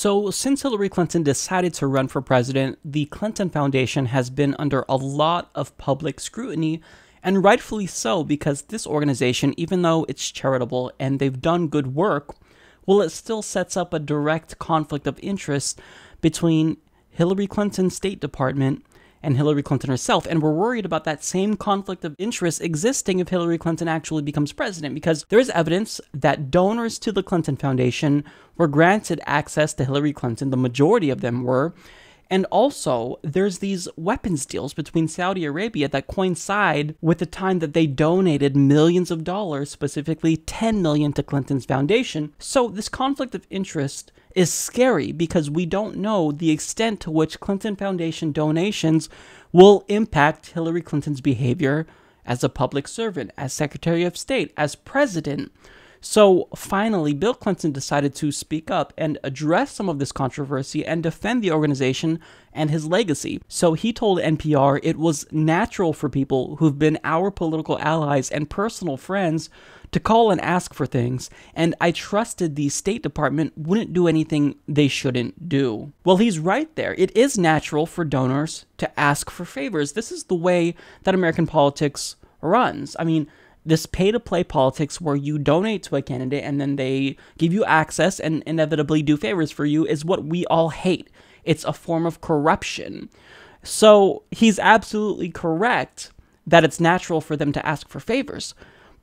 So, since Hillary Clinton decided to run for president, the Clinton Foundation has been under a lot of public scrutiny, and rightfully so, because this organization, even though it's charitable and they've done good work, well, it still sets up a direct conflict of interest between Hillary Clinton's State Department and Hillary Clinton herself. And we're worried about that same conflict of interest existing if Hillary Clinton actually becomes president, because there is evidence that donors to the Clinton Foundation were granted access to Hillary Clinton, the majority of them were. And also, there's these weapons deals between Saudi Arabia that coincide with the time that they donated millions of dollars, specifically 10 million to Clinton's foundation. So this conflict of interest is scary because we don't know the extent to which Clinton Foundation donations will impact Hillary Clinton's behavior as a public servant, as Secretary of State, as president. So finally, Bill Clinton decided to speak up and address some of this controversy and defend the organization and his legacy. So he told NPR it was natural for people who've been our political allies and personal friends to call and ask for things, and I trusted the State Department wouldn't do anything they shouldn't do. Well, he's right there. It is natural for donors to ask for favors. This is the way that American politics runs. I mean, this pay to play politics where you donate to a candidate and then they give you access and inevitably do favors for you is what we all hate. It's a form of corruption. So he's absolutely correct that it's natural for them to ask for favors.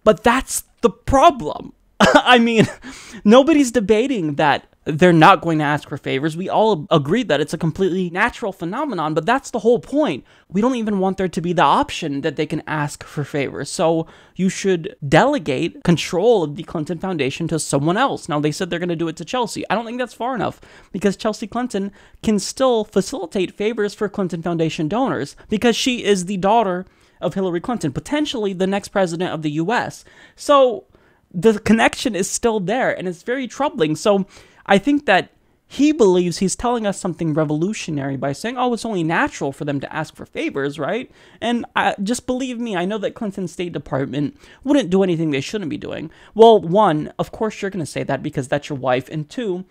But that's the problem. I mean, nobody's debating that they're not going to ask for favors. We all agree that it's a completely natural phenomenon, but that's the whole point. We don't even want there to be the option that they can ask for favors. So you should delegate control of the Clinton Foundation to someone else. Now, they said they're going to do it to Chelsea. I don't think that's far enough because Chelsea Clinton can still facilitate favors for Clinton Foundation donors because she is the daughter of Hillary Clinton, potentially the next president of the US. So the connection is still there and it's very troubling. So I think that he believes he's telling us something revolutionary by saying, oh, it's only natural for them to ask for favors, right? And I, just believe me, I know that Clinton's State Department wouldn't do anything they shouldn't be doing. Well, one, of course you're going to say that because that's your wife. And two,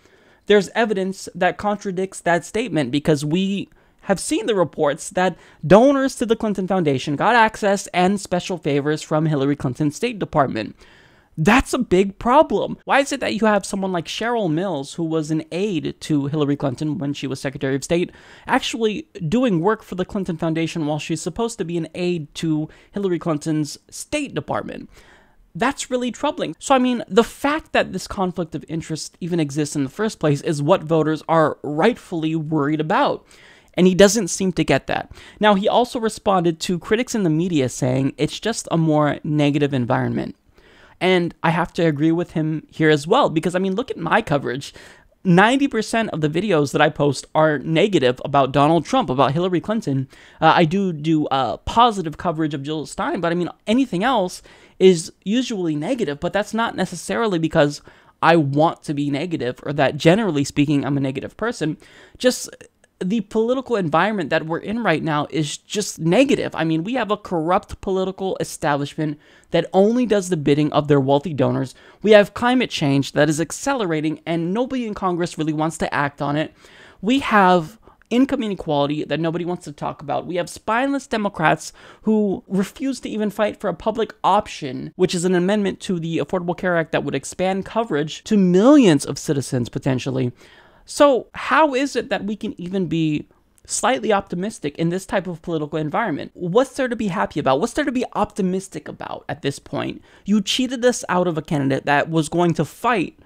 there's evidence that contradicts that statement because we have seen the reports that donors to the Clinton Foundation got access and special favors from Hillary Clinton's State Department. That's a big problem. Why is it that you have someone like Cheryl Mills, who was an aide to Hillary Clinton when she was Secretary of State, actually doing work for the Clinton Foundation while she's supposed to be an aide to Hillary Clinton's State Department? That's really troubling. So, I mean, the fact that this conflict of interest even exists in the first place is what voters are rightfully worried about and he doesn't seem to get that. Now, he also responded to critics in the media saying it's just a more negative environment. And I have to agree with him here as well, because I mean, look at my coverage. 90% of the videos that I post are negative about Donald Trump, about Hillary Clinton. Uh, I do do uh, positive coverage of Jill Stein, but I mean, anything else is usually negative, but that's not necessarily because I want to be negative or that generally speaking, I'm a negative person. Just the political environment that we're in right now is just negative. I mean, we have a corrupt political establishment that only does the bidding of their wealthy donors. We have climate change that is accelerating and nobody in Congress really wants to act on it. We have income inequality that nobody wants to talk about. We have spineless Democrats who refuse to even fight for a public option, which is an amendment to the Affordable Care Act that would expand coverage to millions of citizens potentially. So, how is it that we can even be slightly optimistic in this type of political environment? What's there to be happy about? What's there to be optimistic about at this point? You cheated us out of a candidate that was going to fight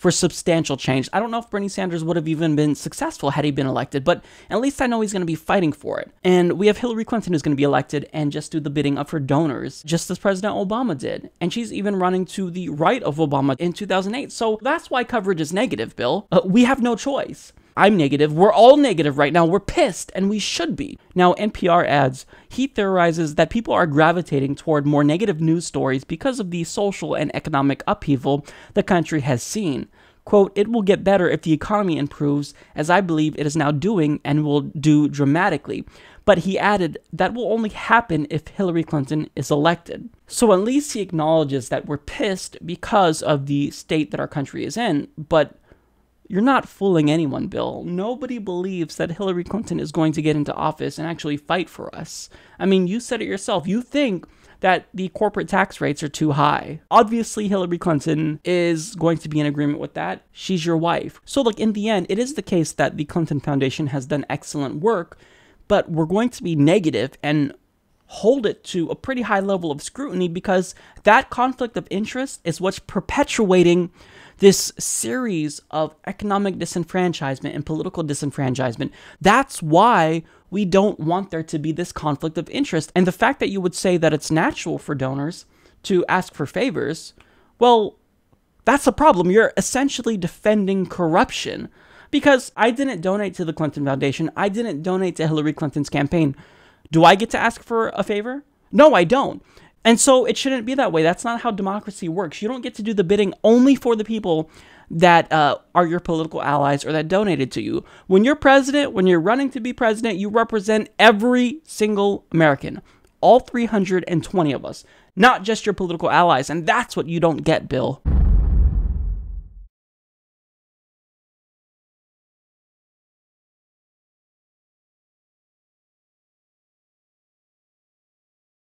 for substantial change. I don't know if Bernie Sanders would have even been successful had he been elected, but at least I know he's going to be fighting for it. And we have Hillary Clinton who's going to be elected and just do the bidding of her donors, just as President Obama did. And she's even running to the right of Obama in 2008. So that's why coverage is negative, Bill. Uh, we have no choice. I'm negative. We're all negative right now. We're pissed, and we should be. Now, NPR adds he theorizes that people are gravitating toward more negative news stories because of the social and economic upheaval the country has seen. Quote, it will get better if the economy improves, as I believe it is now doing and will do dramatically. But he added that will only happen if Hillary Clinton is elected. So at least he acknowledges that we're pissed because of the state that our country is in, but You're not fooling anyone, Bill. Nobody believes that Hillary Clinton is going to get into office and actually fight for us. I mean, you said it yourself. You think that the corporate tax rates are too high. Obviously, Hillary Clinton is going to be in agreement with that. She's your wife. So, like, in the end, it is the case that the Clinton Foundation has done excellent work, but we're going to be negative and hold it to a pretty high level of scrutiny because that conflict of interest is what's perpetuating this series of economic disenfranchisement and political disenfranchisement. That's why we don't want there to be this conflict of interest. And the fact that you would say that it's natural for donors to ask for favors, well, that's a problem. You're essentially defending corruption. Because I didn't donate to the Clinton Foundation, I didn't donate to Hillary Clinton's campaign. Do I get to ask for a favor? No, I don't. And so it shouldn't be that way. That's not how democracy works. You don't get to do the bidding only for the people that uh, are your political allies or that donated to you. When you're president, when you're running to be president, you represent every single American, all 320 of us, not just your political allies. And that's what you don't get, Bill.